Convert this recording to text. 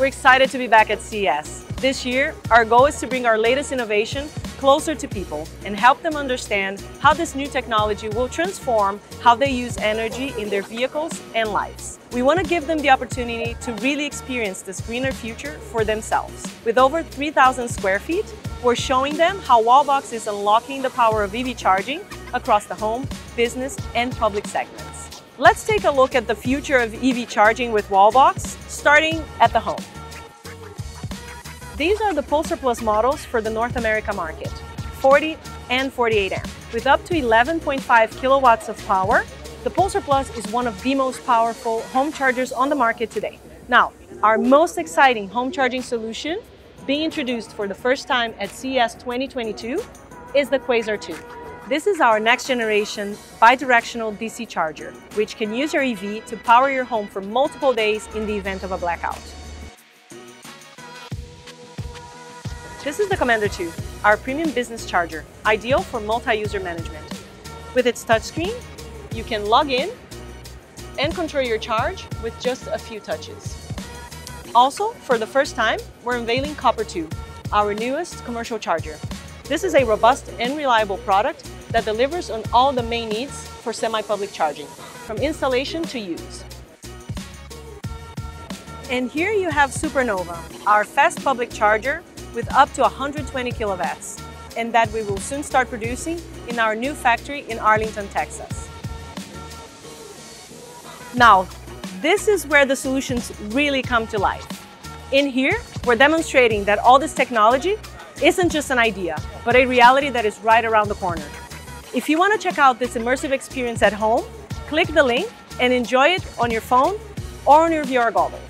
We're excited to be back at CES. This year, our goal is to bring our latest innovation closer to people and help them understand how this new technology will transform how they use energy in their vehicles and lives. We want to give them the opportunity to really experience this greener future for themselves. With over 3,000 square feet, we're showing them how Wallbox is unlocking the power of EV charging across the home, business, and public segments. Let's take a look at the future of EV charging with Wallbox, starting at the home. These are the Pulsar Plus models for the North America market, 40 and 48 amp. With up to 11.5 kilowatts of power, the Pulsar Plus is one of the most powerful home chargers on the market today. Now, our most exciting home charging solution being introduced for the first time at CES 2022 is the Quasar 2. This is our next generation bidirectional DC charger, which can use your EV to power your home for multiple days in the event of a blackout. This is the Commander 2, our premium business charger, ideal for multi-user management. With its touchscreen, you can log in and control your charge with just a few touches. Also, for the first time, we're unveiling Copper 2, our newest commercial charger. This is a robust and reliable product that delivers on all the main needs for semi-public charging, from installation to use. And here you have Supernova, our fast public charger with up to 120 kilowatts, and that we will soon start producing in our new factory in Arlington, Texas. Now, this is where the solutions really come to life. In here, we're demonstrating that all this technology isn't just an idea, but a reality that is right around the corner. If you want to check out this immersive experience at home, click the link and enjoy it on your phone or on your VR goggles.